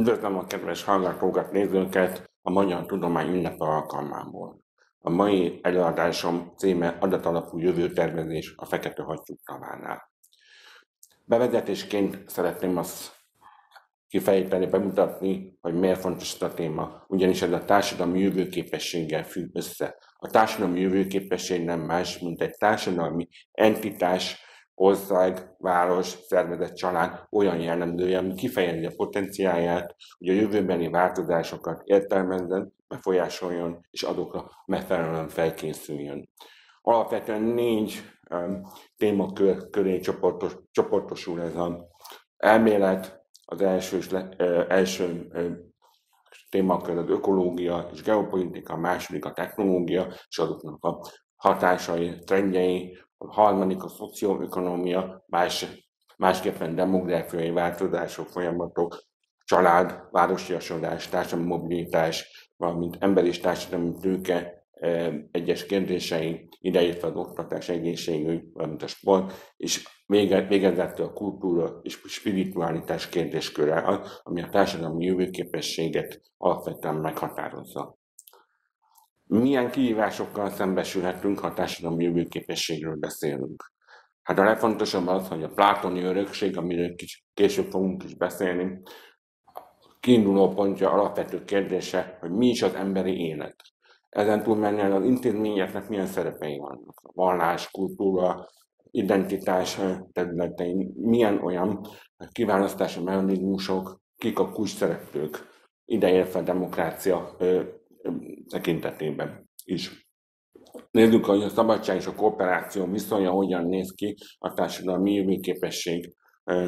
Üdvözlöm a kedves hallgatókat, nézőket a Magyar Tudomány ünnepe alkalmából. A mai előadásom címe Adatalapú jövőtervezés a Fekete Hattyúk tavánál. Bevezetésként szeretném azt kifejteni, bemutatni, hogy miért fontos ez a téma, ugyanis ez a társadalmi jövőképességgel függ össze. A társadalmi jövőképesség nem más, mint egy társadalmi entitás, ország, város, szervezet, család olyan jellemzője, ami kifejezi a potenciáját, hogy a jövőbeni változásokat értelmezzen, befolyásoljon, és azokra megfelelően felkészüljön. Alapvetően négy um, témakör köré csoportos, csoportosul ez az elmélet, az első, uh, első uh, témakör az ökológia és geopolitika, a második a technológia, és azoknak a hatásai, trendjei, a harmadik a szocioekonomia, más, másképpen demográfiai változások, folyamatok, család, városiasodás, társadalmi mobilitás, valamint emberi és társadalmi tőke egyes kérdései, ideértve az oktatás, egészségügy, valamint a sport, és végezetül a kultúra és spiritualitás kérdésköre, ami a társadalmi jövőképességet alapvetően meghatározza. Milyen kihívásokkal szembesülhetünk, ha társadalmi jövőképességről beszélünk? Hát a legfontosabb az, hogy a plátoni örökség, amiről később fogunk is beszélni, kiinduló pontja, alapvető kérdése, hogy mi is az emberi élet. Ezen túlmenően az intézményeknek milyen szerepei vannak. A vallás, kultúra, identitás területein, milyen olyan kiválasztási mechanizmusok, kik a kulcs szereplők, ideértve a demokrácia tekintetében is. Nézzük, hogy a szabadság és a kooperáció viszonya hogyan néz ki a társadalmi jövőképesség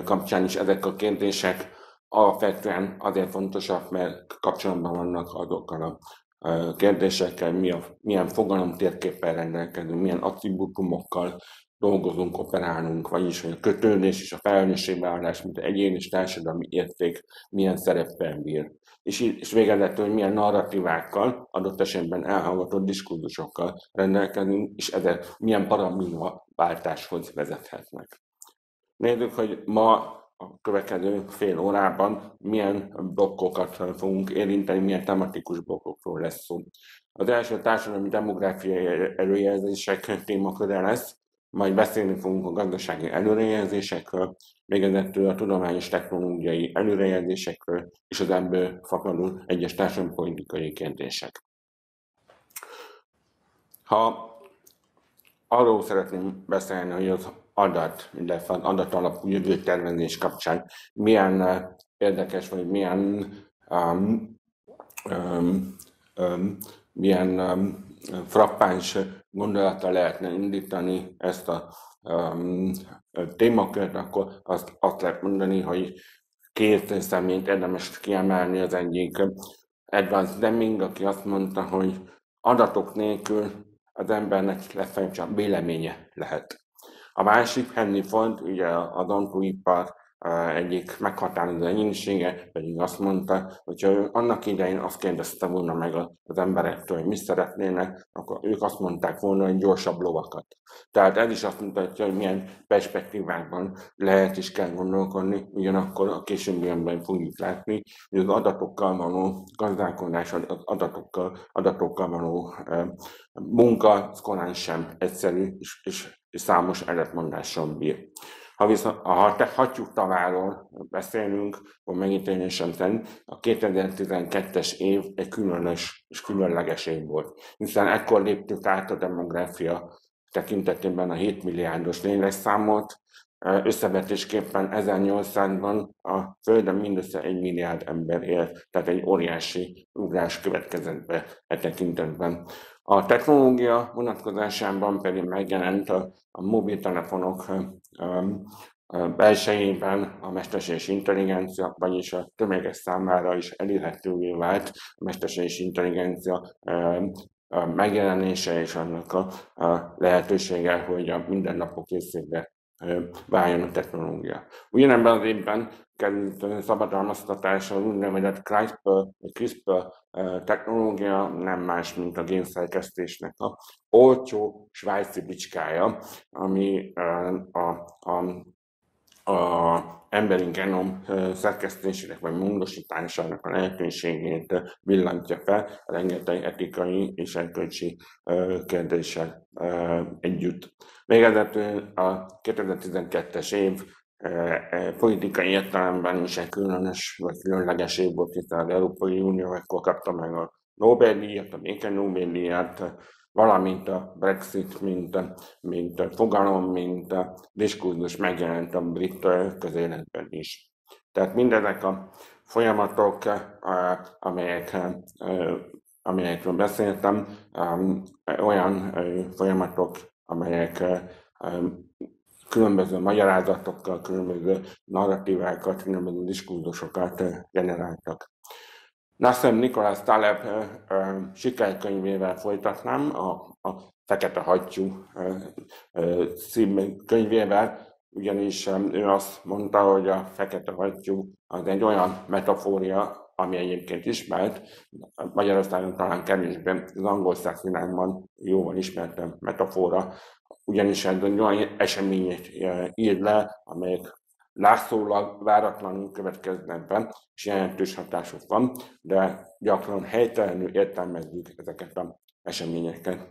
kapcsán is. Ezek a kérdések alapvetően azért fontosak, mert kapcsolatban vannak azokkal a kérdésekkel, milyen fogalomtérképpel rendelkezünk, milyen attribútumokkal dolgozunk, operálunk, vagyis hogy a kötődés és a felelősségvállalás, mint egyén és társadalmi érték milyen szereppel bír. És, és végezetül, hogy milyen narratívákkal, adott esetben elhallgatott diskurzusokkal rendelkezünk, és ezek milyen paradigma váltáshoz vezethetnek. Nézzük, hogy ma a következő fél órában milyen blokkokat fogunk érinteni, milyen tematikus blokkokról lesz szó. Az első társadalmi demográfiai előjelzések témaköre lesz, majd beszélni fogunk a gazdasági előrejelzésekről, végezetül a tudományos technológiai előrejelzésekről és az ebből fakadó egyes társadalmi kérdések. Ha arról szeretném beszélni, hogy az adat, illetve az adat alapú jövőtervezés kapcsán milyen eh, érdekes, vagy milyen um, um, um, milyen um, frappáns gondolata lehetne indítani ezt a um, témakört, akkor azt, azt lehet mondani, hogy két személyt érdemes kiemelni az egyik Edward Deming, aki azt mondta, hogy adatok nélkül az embernek legfeljebb csak véleménye lehet. A másik Henry Ford, ugye az autóipar egyik meghatározó egyénisége pedig azt mondta, hogy annak idején azt kérdezte volna meg az emberektől, hogy mi szeretnének, akkor ők azt mondták volna, hogy gyorsabb lovakat. Tehát ez is azt mutatja, hogy milyen perspektívákban lehet és kell gondolkodni, ugyanakkor a későbbiekben fogjuk látni, hogy az adatokkal való gazdálkodás, az adatokkal, adatokkal való munka, korán sem egyszerű, és, és, és számos ellentmondással bír. Ha viszont a hattyúk taváról beszélünk, akkor megítélésem szerint a 2012-es év egy különös és különleges év volt, hiszen ekkor léptük át a demográfia tekintetében a 7 milliárdos lélekszámot, összevetésképpen 1800-ban a Földön mindössze egy milliárd ember él, tehát egy óriási ugrás következett be e tekintetben. A technológia vonatkozásában pedig megjelent a, a mobiltelefonok belsejében a mesterséges intelligencia, vagyis a tömeges számára is elérhetővé vált a mesterséges intelligencia megjelenése és annak a, lehetősége, hogy a mindennapok részébe váljon a technológia. Ugyanebben az évben került szabadalmaztatásra az úgynevezett CRISPR, CRISPR technológia, nem más, mint a génszerkesztésnek a olcsó svájci bicskája, ami a a emberi genom szerkesztésének vagy módosításának a lehetőségét villantja fel a rengeteg etikai és erkölcsi kérdéssel együtt. Végezetül a 2012-es év politikai értelemben is egy különös vagy különleges év volt, hiszen az Európai Unió akkor kapta meg a Nobel-díjat, a béke Nobel-díjat, valamint a Brexit, mint, mint fogalom, mint diskurzus megjelent a brit közéletben is. Tehát mindezek a folyamatok, amelyek, amelyekről beszéltem, olyan folyamatok, amelyek különböző magyarázatokkal, különböző narratívákat, különböző diskurzusokat generáltak. Nassim Nikolás Taleb sikerkönyvével folytatnám, a, a Fekete Hattyú című könyvével, ugyanis ő azt mondta, hogy a Fekete Hattyú az egy olyan metafória, ami egyébként ismert, Magyarországon talán kevésbé, az angol világban jóval ismert metafora, ugyanis egy olyan eseményet ír le, amelyek látszólag váratlanul következnek be, és jelentős hatásuk van, de gyakran helytelenül értelmezzük ezeket az eseményeket.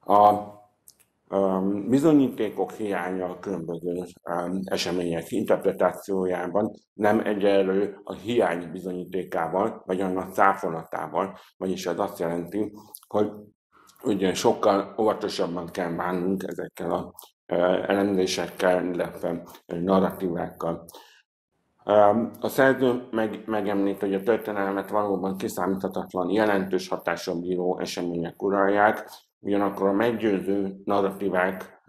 A bizonyítékok hiánya a különböző események interpretációjában nem egyenlő a hiány bizonyítékával, vagy annak cáfolatával, vagyis ez azt jelenti, hogy ugye sokkal óvatosabban kell bánnunk ezekkel a elemzésekkel, illetve narratívákkal. A szerző meg, megemlít, hogy a történelmet valóban kiszámíthatatlan, jelentős hatáson bíró események uralják, ugyanakkor a meggyőző narratívák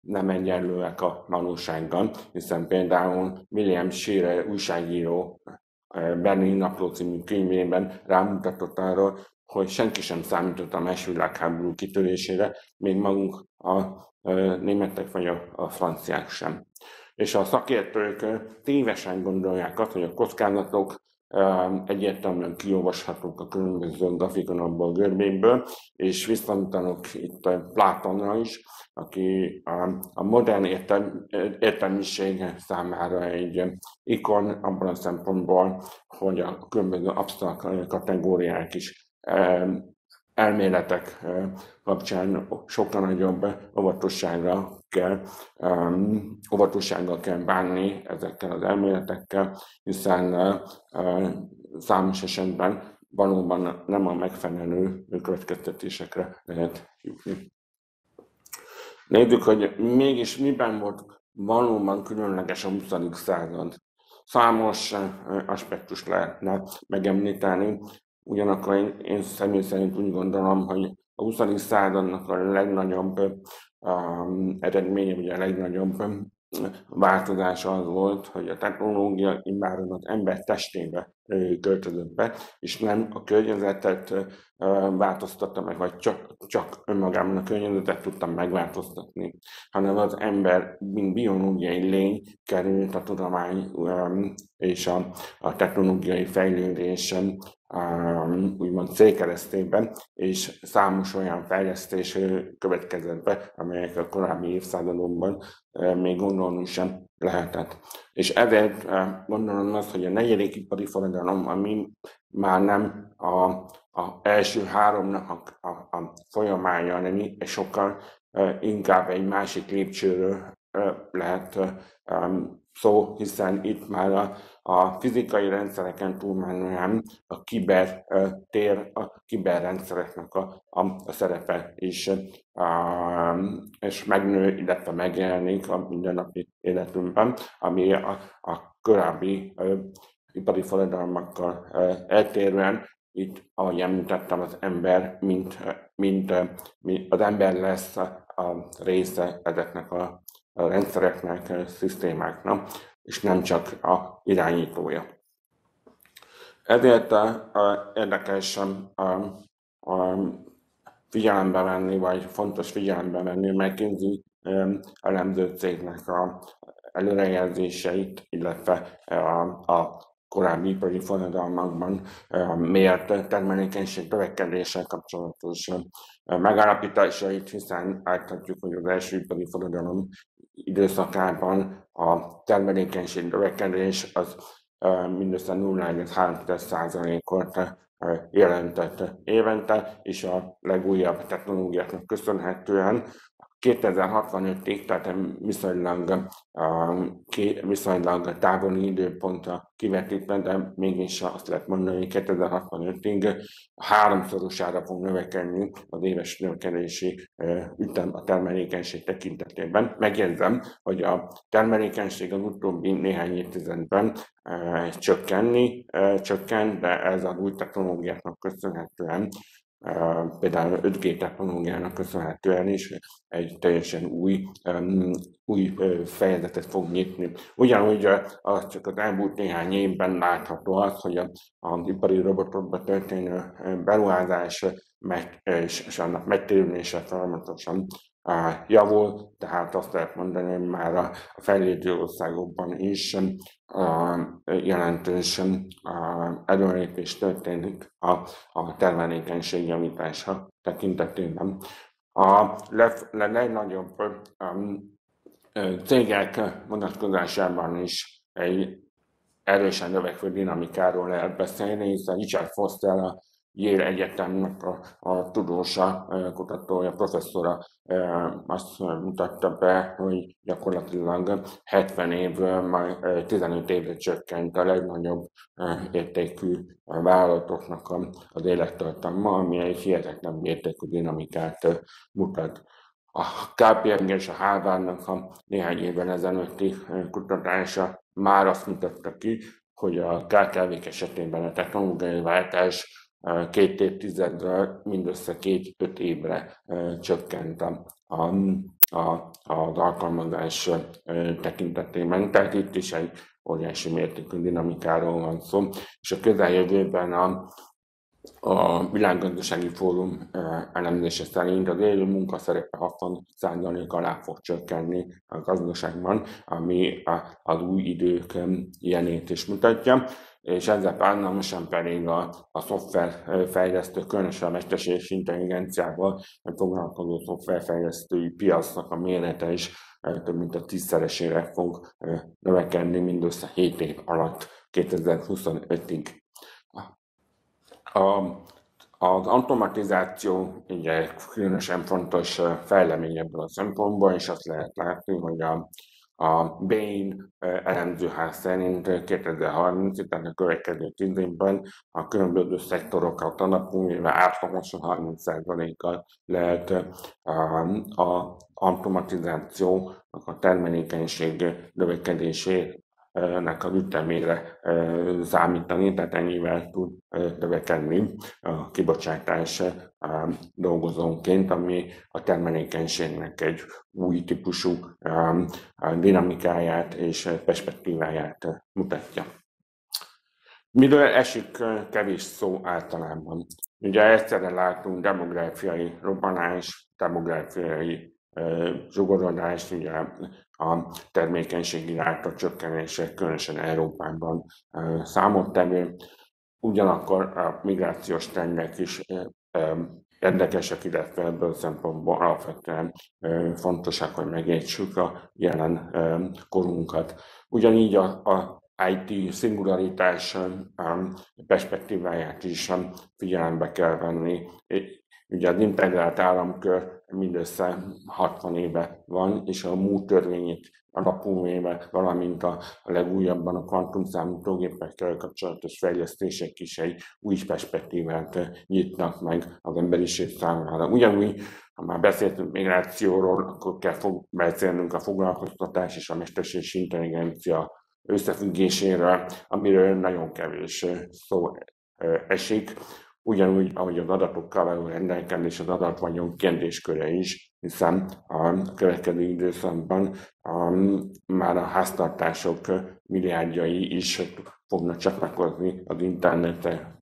nem egyenlőek a valósággal, hiszen például William Shearer újságíró Berlin Napló című könyvében rámutatott arra, hogy senki sem számított a második világháború kitörésére, még magunk a németek vagy a, a franciák sem. És a szakértők tévesen gondolják azt, hogy a kockázatok egyértelműen kiolvashatók a különböző grafikonokból, görbéből, és visszamutanok itt Plátonra is, aki a modern értem, értelmiség számára egy ikon abban a szempontból, hogy a különböző absztrakt kategóriák is elméletek kapcsán sokkal nagyobb óvatosságra kell, um, óvatossággal kell bánni ezekkel az elméletekkel, hiszen uh, számos esetben valóban nem a megfelelő következtetésekre lehet jutni. Nézzük, hogy mégis miben volt valóban különleges a 20. század. Számos aspektus lehetne megemlíteni, Ugyanakkor én, én személy szerint úgy gondolom, hogy a 20. századnak a legnagyobb um, eredménye, vagy a legnagyobb um, változása az volt, hogy a technológia immáron az ember testébe költözött be, és nem a környezetet változtatta meg, vagy csak, csak önmagában a környezetet tudtam megváltoztatni, hanem az ember, mint biológiai lény került a tudomány és a, a technológiai fejlődés úgymond célkeresztében, és számos olyan fejlesztés következett be, amelyek a korábbi évszázadokban még gondolni sem lehetett. És ezért gondolom azt, hogy a negyedik ipari forradalom, ami már nem a, a első háromnak a, a, a folyamánya, hanem sokkal inkább egy másik lépcsőről lehet szó, hiszen itt már a, a fizikai rendszereken túlmenően a kiber tér, a kiberrendszereknek a, a, a szerepe is a, és megnő, illetve megjelenik a mindennapi életünkben, ami a, a korábbi a, ipari forradalmakkal eltérően itt, ahogy említettem, az ember, mint, mint, mint az ember lesz a, része ezeknek a rendszereknek, szisztémáknak, és nem csak a irányítója. Ezért érdekes figyelembe venni, vagy fontos figyelembe venni McKinsey elemző cégnek a előrejelzéseit, illetve a, korábbi ipari forradalmakban mért termelékenység törekedéssel kapcsolatos megállapításait, hiszen láthatjuk, hogy az első ipari forradalom időszakában a termelékenység növekedés az mindössze 0,3%-ot jelentett évente, és a legújabb technológiáknak köszönhetően 2065-ig, tehát viszonylag, viszonylag távoli időpontra kivetítve, de mégis azt lehet mondani, hogy 2065-ig háromszorosára fog növekedni az éves növekedési ütem a termelékenység tekintetében. Megjegyzem, hogy a termelékenység az utóbbi néhány évtizedben csökkenni, csökkent, de ez az új technológiáknak köszönhetően például 5G technológiának köszönhetően is egy teljesen új, új fejezetet fog nyitni. Ugyanúgy a, csak az elmúlt néhány évben látható az, hogy az ipari robotokba történő beruházás meg, és, és annak megtérülése folyamatosan javul, tehát azt lehet mondani, hogy már a fejlődő országokban is jelentős előrépés történik a, a termelékenység javítása tekintetében. A legnagyobb um, cégek vonatkozásában is egy erősen növekvő dinamikáról lehet beszélni, hiszen Richard Foster a Yale Egyetemnek a, a tudósa, kutatója, professzora azt mutatta be, hogy gyakorlatilag 70 év, majd 15 évre csökkent a legnagyobb értékű vállalatoknak az élettartama, ami egy hihetetlen értékű dinamikát mutat. A KPMG és a Harvardnak a néhány évvel ezelőtti kutatása már azt mutatta ki, hogy a KKV-k esetében a technológiai váltás két évtizedről mindössze két-öt évre csökkent a, a, a, az alkalmazás tekintetében. Tehát itt is egy óriási mértékű dinamikáról van szó, és a közeljövőben a, a világgazdasági fórum elemzése szerint az élő munkaszerepe 60% alá fog csökkenni a gazdaságban, ami az új idők jelenét is mutatja és ezzel párhuzamosan pedig a, a szoftverfejlesztő, különösen a mesterséges intelligenciával foglalkozó szoftverfejlesztői piacnak a mérete is több mint a tízszeresére fog növekedni mindössze 7 év alatt 2025-ig. A, az automatizáció ugye különösen fontos fejlemény ebből a szempontból, és azt lehet látni, hogy a, a Bain elemzőház szerint 2030 tehát a következő tíz évben a különböző szektorokat alapulva átlagosan 30%-kal lehet a automatizációnak a termelékenység növekedését nek az ütemére számítani, tehát ennyivel tud növekedni a kibocsátás dolgozónként, ami a termelékenységnek egy új típusú dinamikáját és perspektíváját mutatja. Miről esik kevés szó általában? Ugye egyszerre látunk demográfiai robbanás, demográfiai zsugorodást, ugye a termékenységi ráta csökkenése, különösen Európában számottevő. Ugyanakkor a migrációs trendek is érdekesek, illetve ebből szempontból alapvetően fontosak, hogy megértsük a jelen korunkat. Ugyanígy a, a IT szingularitás perspektíváját is figyelembe kell venni. Ugye az integrált államkör mindössze 60 éve van, és a múlt törvényét alapulvéve, valamint a legújabban a kvantumszámítógépekkel kapcsolatos fejlesztések is egy új perspektívát nyitnak meg az emberiség számára. Ugyanúgy, ha már beszéltünk migrációról, akkor kell fog beszélnünk a foglalkoztatás és a mesterséges intelligencia összefüggéséről, amiről nagyon kevés szó esik ugyanúgy, ahogy az adatokkal való rendelkezés az adatvanyag kérdésköre is, hiszen a következő időszakban a, már a háztartások milliárdjai is fognak csatlakozni az internetre,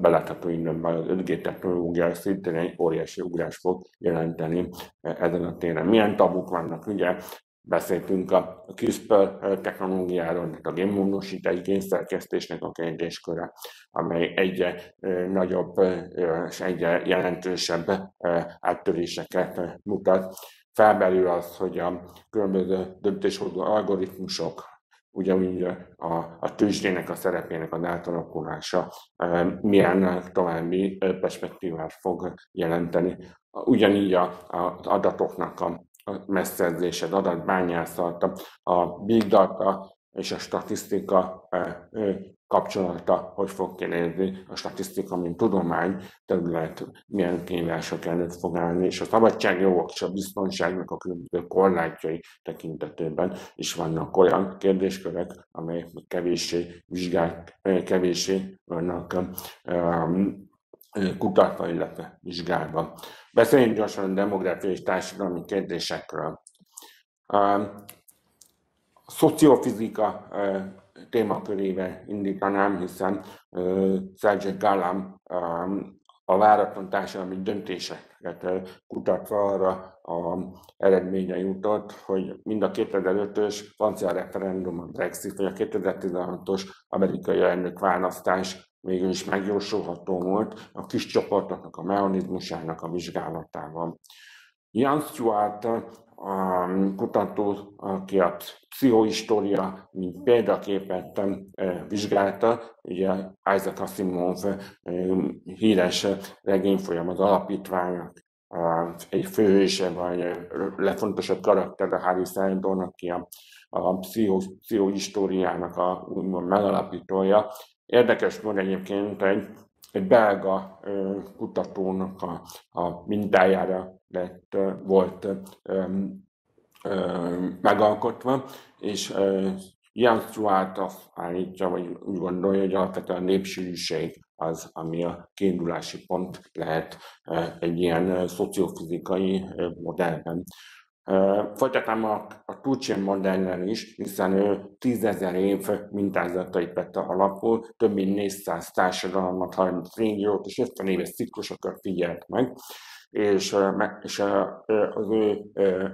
belátható időben az 5G technológia szintén egy óriási ugrás fog jelenteni ezen a téren. Milyen tabuk vannak? Ugye Beszéltünk a CRISPR technológiáról, a génmódosítás génszerkesztésnek a kérdésköre, amely egyre nagyobb és egyre jelentősebb áttöréseket mutat. felmerül az, hogy a különböző döntéshozó algoritmusok, ugyanúgy a, a tőzsdének a szerepének az átalakulása milyen további perspektívát fog jelenteni. Ugyanígy a, a, az adatoknak a, a messzerzése, az adatbányászat, a big data és a statisztika kapcsolata, hogy fog kinézni a statisztika, mint tudomány terület, milyen kívások előtt fog állni, és a szabadságjogok és a biztonságnak a különböző korlátjai tekintetében is vannak olyan kérdéskörek, amelyek kevéssé vizsgálják, kevéssé vannak um, kutatva, illetve vizsgálva. Beszéljünk gyorsan a demográfiai és társadalmi kérdésekről. A szociofizika témakörébe indítanám, hiszen Sergei Galam a váratlan társadalmi döntéseket kutatva arra a eredménye jutott, hogy mind a 2005-ös francia referendum, a Brexit, vagy a 2016-os amerikai elnök választás végül is megjósolható volt a kis csoportoknak a mechanizmusának a vizsgálatával. Jan Stewart a kutató, aki a pszichohistória, mint példaképet vizsgálta, ugye Isaac Asimov híres regényfolyam az alapítványnak egy főhőse, vagy legfontosabb karakter a Harry Seldon, aki a, a pszichohistóriának a megalapítója. Érdekes módon egyébként egy, egy belga kutatónak a, a mintájára lett, volt megalkotva, és Jan Stuart azt állítja, vagy úgy gondolja, hogy alapvetően a népsűrűség az, ami a kiindulási pont lehet egy ilyen szociofizikai modellben. Folytatnám a, a Tucson modellel is, hiszen ő tízezer év mintázatait vette alapul, több mint 400 társadalmat, 30 régiót és 50 éves ciklusokat figyelt meg és, és az ő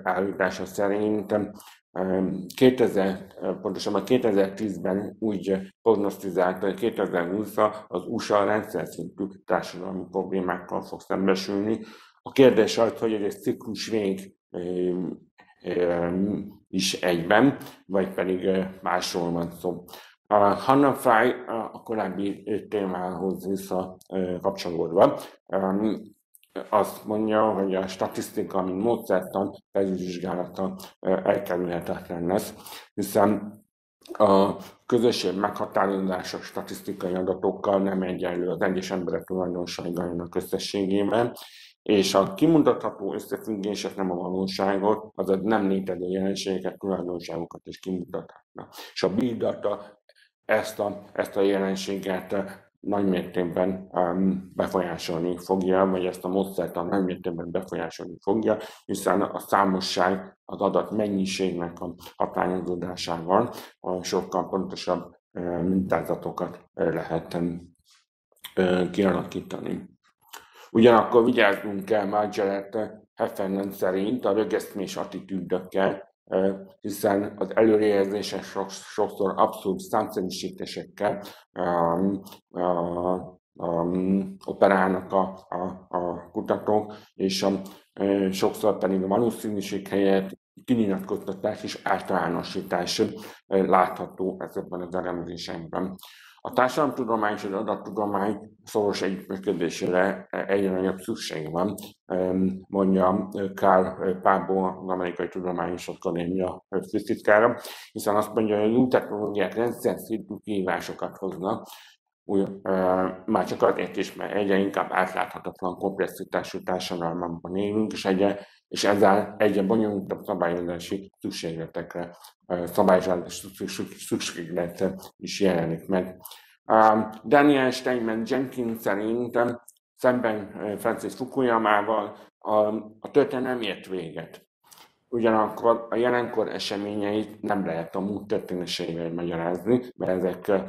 állítása szerint 2000, pontosabban 2010-ben úgy prognosztizálta, hogy 2020 az USA rendszer szintű társadalmi problémákkal fog szembesülni. A kérdés az, hogy egy ciklus vég is egyben, vagy pedig másról van szó. A Hannah Fry a korábbi témához vissza kapcsolódva azt mondja, hogy a statisztika, mint módszertan felülvizsgálata elkerülhetetlen lesz, hiszen a közösség meghatározása statisztikai adatokkal nem egyenlő az egyes emberek tulajdonságainak összességében, és a kimutatható összefüggések nem a valóságot, azaz nem létező jelenségeket, tulajdonságokat is kimutathatnak. És a big data ezt a, ezt a jelenséget nagy mértékben um, befolyásolni fogja, vagy ezt a módszert a nagy mértékben befolyásolni fogja, hiszen a számosság az adat mennyiségnek a hatányozódásával sokkal pontosabb uh, mintázatokat uh, lehet kialakítani. Ugyanakkor vigyáznunk kell Margaret Heffernan szerint a rögesztmés attitűdökkel, hiszen az előrejelzések sokszor abszolút számszerűsítésekkel operálnak a, a, a kutatók, és a, sokszor pedig a valószínűség helyett kinyilatkoztatás és általánosítás látható ezekben az elemzésekben. A társadalomtudomány és az adattudomány szoros együttműködésére egyre nagyobb szükség van, mondja Karl Pábo, az Amerikai Tudományos Akadémia főtitkára, hiszen azt mondja, hogy az új technológiák rendszer szintű kihívásokat hoznak, új, már csak azért is, mert egyre inkább átláthatatlan komplexitású társadalmakban élünk, és egyre és ezzel egyre bonyolultabb szabályozási szükségletekre, szabályozási szükségletre is jelenik meg. Daniel Steinman Jenkins szerint szemben Francis Fukuyamával a, a történet nem ért véget. Ugyanakkor a jelenkor eseményeit nem lehet a múlt történéseivel magyarázni, mert ezek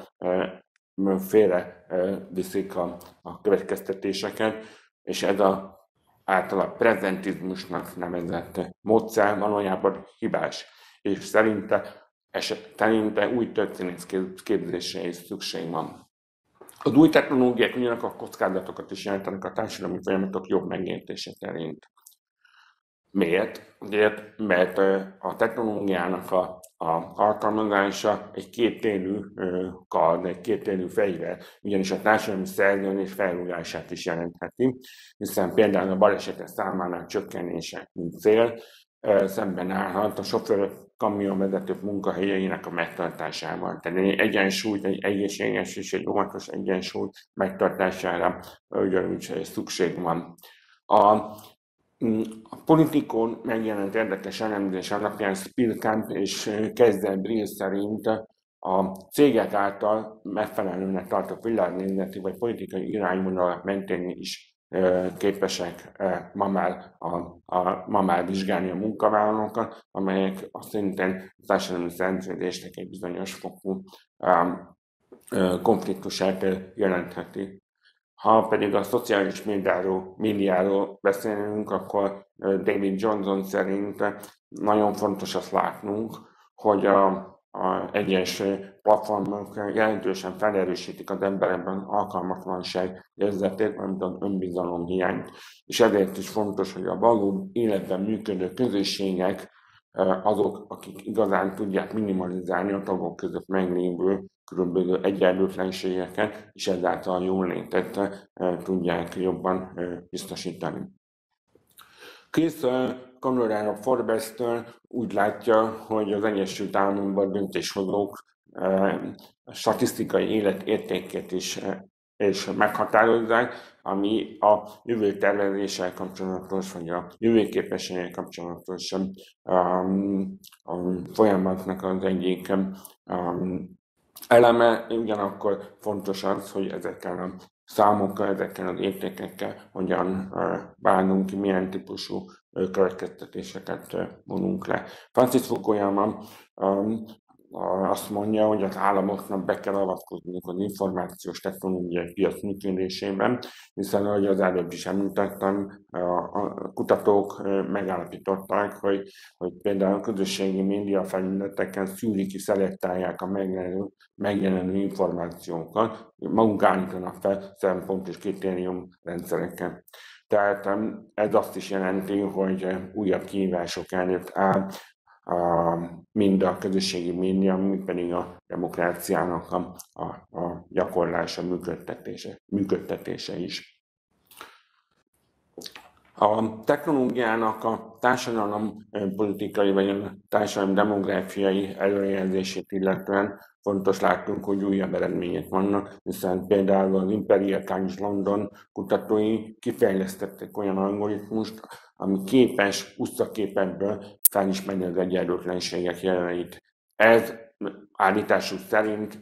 félre viszik a, a következtetéseket, és ez a által prezentizmusnak nevezett módszer valójában hibás, és szerinte, eset, szerinte új történész képzésre is szükség van. Az új technológiák ugyanakkor kockázatokat is jelentenek a társadalmi folyamatok jobb megértése szerint. Miért? Azért, mert a technológiának a, a alkalmazása egy kétélű kard, egy kétélű fegyver, ugyanis a társadalmi szerződés felrúgását is jelentheti, hiszen például a balesetek számának csökkenése, mint cél, szemben állhat a sofőr kamionvezetők munkahelyeinek a megtartásával. Tehát egy egyensúlyt, egy egészséges és egy óvatos egyensúly megtartására ugyanúgy szükség van. A a politikon megjelent érdekes elemzés alapján Spielkamp és Kezdel Brill szerint a cégek által megfelelőnek tartott világnézeti vagy politikai irányvonalak mentén is képesek ma már, a, a, ma már vizsgálni a munkavállalókat, amelyek a szinten a társadalmi szerződésnek egy bizonyos fokú konfliktusát jelentheti. Ha pedig a szociális médiáról, médiáról beszélünk, akkor David Johnson szerint nagyon fontos azt látnunk, hogy a, a egyes platformok jelentősen felerősítik az emberekben alkalmatlanság érzetét, valamint az önbizalom hiányt, és ezért is fontos, hogy a való életben működő közösségek azok, akik igazán tudják minimalizálni a tagok között meglévő különböző egyenlőtlenségeket, és ezáltal jól létet tudják jobban biztosítani. Chris Conrad Forbes-től úgy látja, hogy az Egyesült Államokban döntéshozók statisztikai életértékét is és meghatározzák, ami a jövő tervezéssel kapcsolatos, vagy a jövőképességgel kapcsolatos um, um, folyamatnak az egyik um, eleme, ugyanakkor fontos az, hogy ezekkel a számokkal, ezekkel az értékekkel hogyan bánunk milyen típusú következtetéseket vonunk le. Francis Fukuyama azt mondja, hogy az államoknak be kell avatkozniuk az információs technológiai piac működésében, hiszen ahogy az előbb is említettem, a kutatók megállapították, hogy, hogy például a közösségi média felületeken szűrik ki, szelektálják a megjelenő, megjelenő információkat, magunk állítanak fel szempont és kritérium rendszereken. Tehát ez azt is jelenti, hogy újabb kihívások előtt áll a, mind a közösségi média, mind pedig a demokráciának a, a, a gyakorlása, működtetése, működtetése is. A technológiának a társadalom politikai vagy a társadalom demográfiai előrejelzését illetően fontos látnunk, hogy újabb eredmények vannak, hiszen például az Imperial College London kutatói kifejlesztettek olyan algoritmust, ami képes utcaképekből felismerni az egyenlőtlenségek jeleneit. Ez állításuk szerint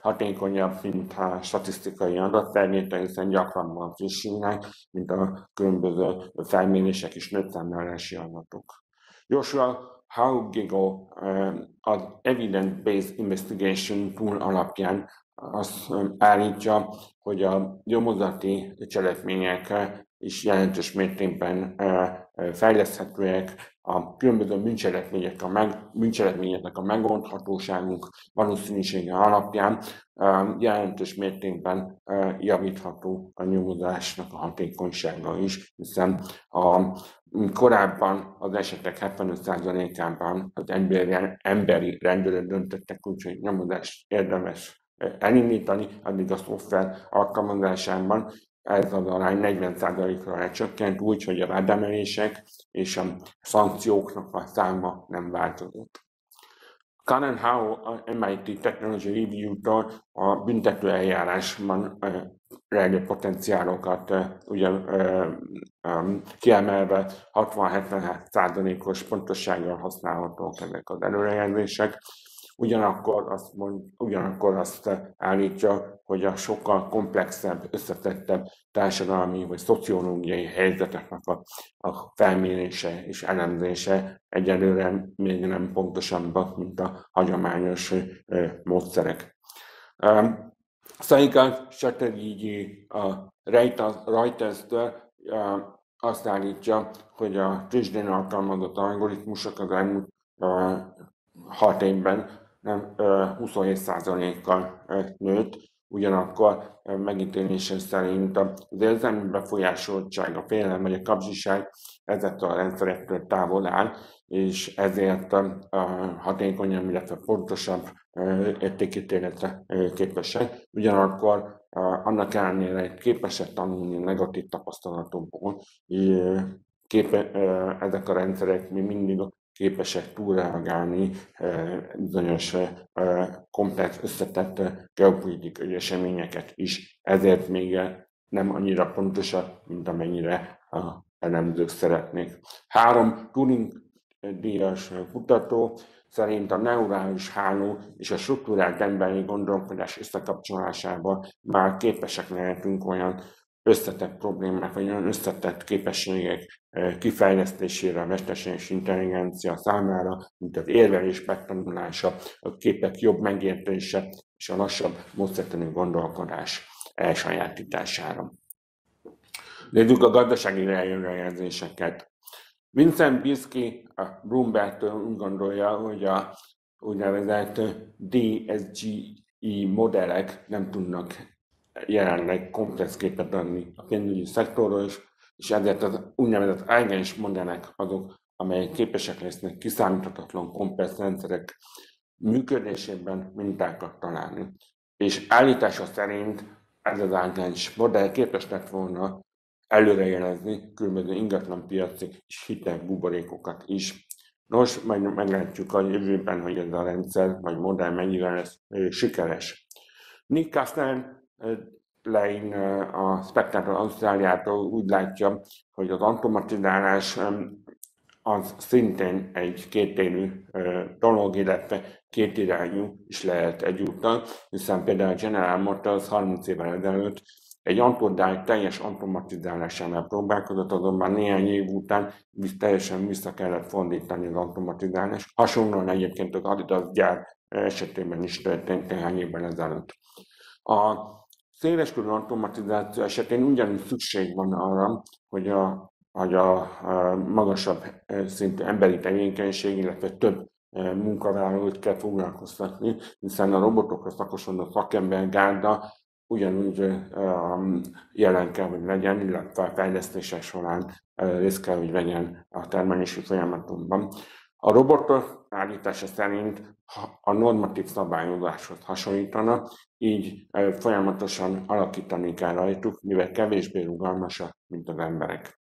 hatékonyabb, mint a statisztikai adatterméte, hiszen gyakrabban frissülnek, mint a különböző felmérések és nőtszámlálási adatok. Joshua Haugigo az Evidence-Based Investigation Tool alapján azt állítja, hogy a nyomozati cselekmények is jelentős mértékben fejleszthetőek, a különböző bűncselekmények, a meg, bűncselekményeknek a megoldhatóságunk valószínűsége alapján jelentős mértékben javítható a nyomozásnak a hatékonysága is, hiszen a korábban az esetek 75%-ában az emberi, emberi rendőrök döntöttek úgy, hogy nyomozást érdemes elindítani, addig a szoftver alkalmazásában ez az arány 40%-ra lecsökkent, úgy, hogy a vádemelések és a szankcióknak a száma nem változott. Karen Howe a MIT Technology Review-tól a büntető eljárásban rejlő potenciálokat ugye, kiemelve 60-70%-os pontossággal használhatók ezek az előrejelzések. Ugyanakkor azt, mond, ugyanakkor azt állítja, hogy a sokkal komplexebb, összetettebb társadalmi vagy szociológiai helyzeteknek a, a felmérése és elemzése egyelőre még nem pontosabbak, mint a hagyományos módszerek. Szerintem stratégiai a Reuters-től azt állítja, hogy a tőzsdén alkalmazott algoritmusok az elmúlt hat évben nem 27%-kal nőtt, ugyanakkor megítélésem szerint az érzelmi befolyásoltság, a félelem vagy a kapzsiság ezektől a rendszerektől távol áll, és ezért hatékonyabb, illetve fontosabb értékítéletre képesek. Ugyanakkor annak ellenére képesek tanulni negatív tapasztalatokból, képe, ezek a rendszerek még mindig képesek túlreagálni bizonyos komplex összetett geopolitikai eseményeket is. Ezért még nem annyira pontosak, mint amennyire a elemzők szeretnék. Három Turing díjas kutató szerint a neurális háló és a struktúrált emberi gondolkodás összekapcsolásában már képesek lehetünk olyan összetett problémák, vagy olyan összetett képességek kifejlesztésére a mesterséges intelligencia számára, mint az érvelés megtanulása, a képek jobb megértése és a lassabb módszertani gondolkodás elsajátítására. Nézzük a gazdasági előrejelzéseket. Vincent Biszki a Bloomberg-től úgy gondolja, hogy a úgynevezett DSGI modellek nem tudnak jelenleg komplex képet adni a pénzügyi szektorról is, és ezért az úgynevezett eigens modellek azok, amelyek képesek lesznek kiszámíthatatlan komplex rendszerek működésében mintákat találni. És állítása szerint ez az eigens modell képes lett volna előrejelezni különböző ingatlanpiaci és hitel buborékokat is. Nos, majd meglátjuk a jövőben, hogy ez a rendszer vagy modell mennyire lesz sikeres. Nick Kasten Lein a Spectator Ausztráliától úgy látja, hogy az automatizálás az szintén egy kétélű dolog, illetve kétirányú is lehet egyúttal, hiszen például a General Motors 30 évvel ezelőtt egy Antodál teljes automatizálásánál próbálkozott, azonban néhány év után teljesen vissza kellett fordítani az automatizálást. Hasonlóan egyébként az Adidas gyár esetében is történt néhány évvel ezelőtt. A széleskörű automatizáció esetén ugyanúgy szükség van arra, hogy a, hogy a, magasabb szintű emberi tevékenység, illetve több munkavállalót kell foglalkoztatni, hiszen a robotokra szakosodott szakember gárda ugyanúgy jelen kell, hogy legyen, illetve a fejlesztések során részt kell, hogy vegyen a termelési folyamatokban. A robotok állítása szerint a normatív szabályozáshoz hasonlítana, így folyamatosan alakítani kell rajtuk, mivel kevésbé rugalmasak, mint az emberek.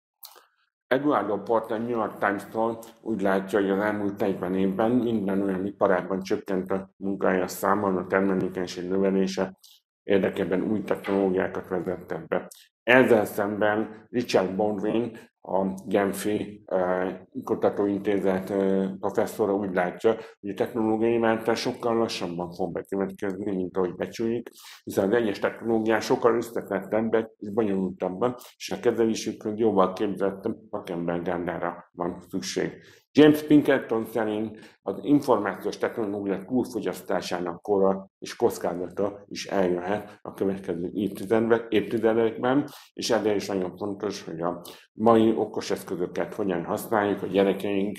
Eduardo Porter New York Times-tól úgy látja, hogy az elmúlt 40 évben minden olyan iparában csökkent a munkája száma, a termelékenység növelése érdekében új technológiákat vezettek be. Ezzel szemben Richard Baldwin, a Genfi uh, Kutatóintézet uh, professzora úgy látja, hogy a technológiai váltás sokkal lassabban fog bekövetkezni, mint ahogy becsüljük, hiszen az egyes technológiák sokkal összetettebbek és bonyolultabbak, és a kezelésükhöz jóval képzett szakember van szükség. James Pinkerton szerint az információs technológia túlfogyasztásának kora és kockázata is eljöhet a következő évtizedekben, és ezért is nagyon fontos, hogy a mai okos eszközöket hogyan használjuk, a gyerekeink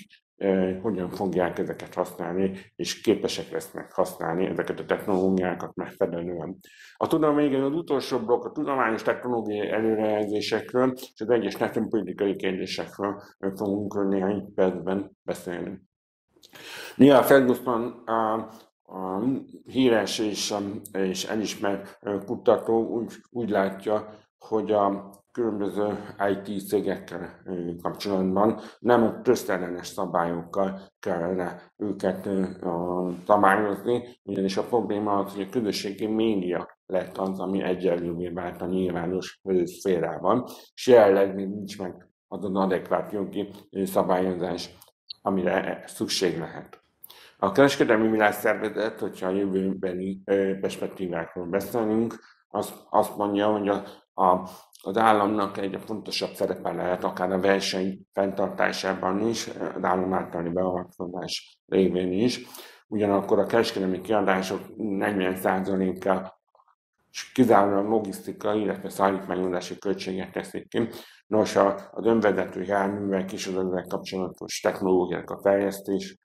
hogyan fogják ezeket használni, és képesek lesznek használni ezeket a technológiákat megfelelően. A tudom még az utolsó blokk a tudományos technológiai előrejelzésekről és az egyes technopolitikai kérdésekről fogunk néhány percben beszélni. Néha Ferguson a, a híres és, és elismert kutató úgy, úgy látja, hogy a különböző IT cégekkel kapcsolatban nem a köztellenes szabályokkal kellene őket szabályozni, ugyanis a probléma az, hogy a közösségi média lett az, ami egyenlővé vált a nyilvános szférában, és jelenleg még nincs meg az az adekvát jogi szabályozás, amire szükség lehet. A kereskedelmi világszervezet, hogyha a jövőbeni perspektívákról beszélünk, azt, azt mondja, hogy a, a az államnak egy fontosabb szerepe lehet, akár a verseny fenntartásában is, az állam általi beavatkozás révén is. Ugyanakkor a kereskedelmi kiadások 40%-a kizárólag logisztikai, illetve szállítmányozási költségek teszik ki. Nos, az önvezető járművek és az ezzel kapcsolatos technológiák a fejlesztés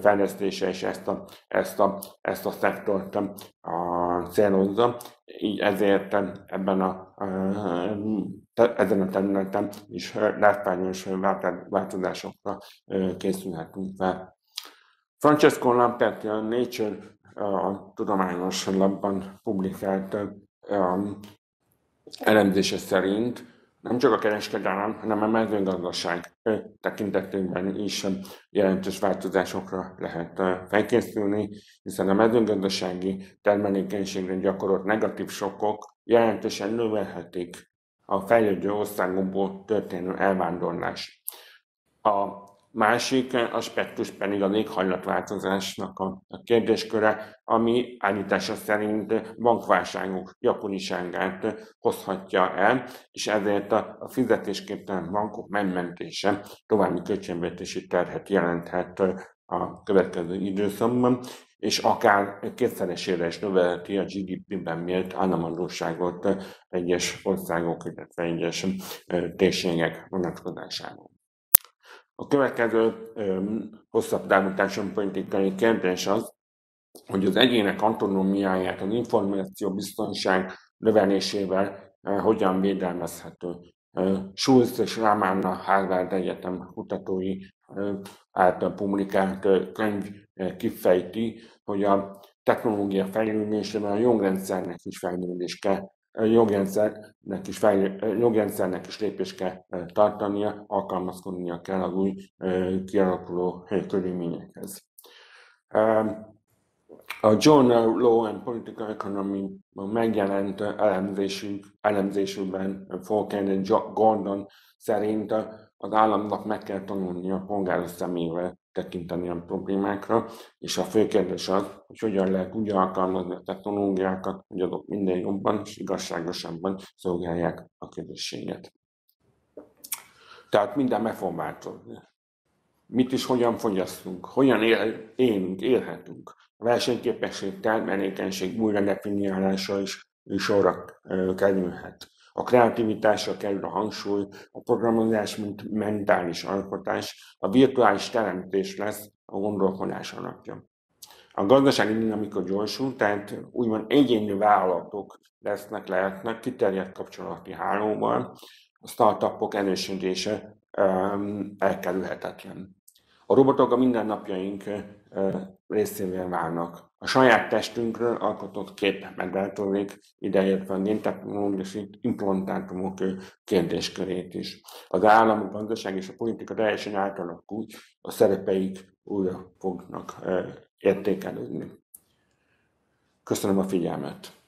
fejlesztése és ezt a, ezt a, ezt a szektort a, célozza. Így ezért ebben a, ezen a területen is látványos változásokra készülhetünk fel. Francesco Lamperti a Nature a tudományos labban publikált elemzése szerint nem csak a kereskedelem, hanem a mezőgazdaság tekintetében is jelentős változásokra lehet felkészülni, hiszen a mezőgazdasági termelékenységre gyakorolt negatív sokkok jelentősen növelhetik a fejlődő országokból történő elvándorlást. A Másik aspektus pedig a léghajlatváltozásnak a, a kérdésköre, ami állítása szerint bankválságok gyakoriságát hozhatja el, és ezért a, a fizetésképtelen bankok megmentése további költségvetési terhet jelenthet a következő időszakban, és akár kétszeresére is növelheti a GDP-ben mért államadóságot egyes országok, illetve egyes térségek vonatkozásában. A következő hosszabb távú politikai kérdés az, hogy az egyének autonómiáját az információbiztonság növelésével hogyan védelmezhető. Schulz és Ramanna Harvard Egyetem kutatói által publikált könyv kifejti, hogy a technológia fejlődésével a jogrendszernek is fejlődés kell jogrendszernek is, fejl, jogrendszernek is lépést kell tartania, alkalmazkodnia kell az új kialakuló körülményekhez. A Journal Law and Political Economy megjelent elemzésünk, elemzésükben Falken Gordon szerint az államnak meg kell tanulnia a polgáros személyével tekinteni a problémákra, és a fő kérdés az, hogy hogyan lehet úgy alkalmazni a technológiákat, hogy azok minden jobban és igazságosabban szolgálják a közösséget. Tehát minden meg fog változni. Mit is hogyan fogyasztunk, hogyan él, élünk, élhetünk. A versenyképesség, termelékenység újra definiálása is, sorra kerülhet. A kreativitásra kerül a hangsúly, a programozás, mint mentális alkotás, a virtuális teremtés lesz a gondolkodás alapja. A gazdasági dinamika gyorsul, tehát úgymond egyéni vállalatok lesznek, lehetnek kiterjedt kapcsolati hálóval, a startupok erősödése elkerülhetetlen. A robotok a mindennapjaink részévé válnak. A saját testünkről alkotott kép megváltozik, ideértve a géntechnológiai implantátumok kérdéskörét is. Az állam, a gazdaság és a politika teljesen átalakul, a szerepeik újra fognak értékelődni. Köszönöm a figyelmet!